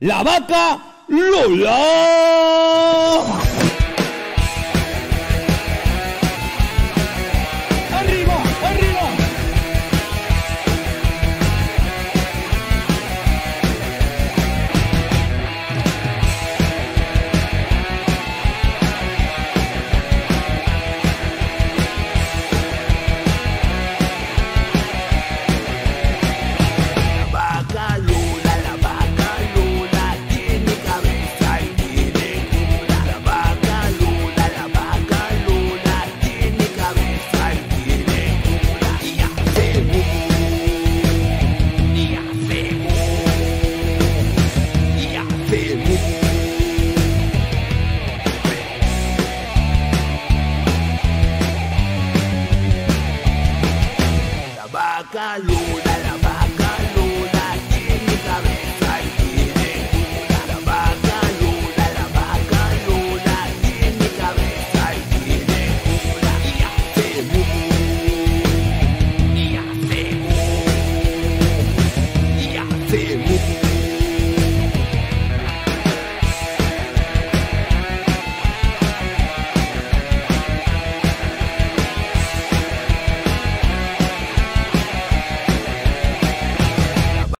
La vaca Lola. La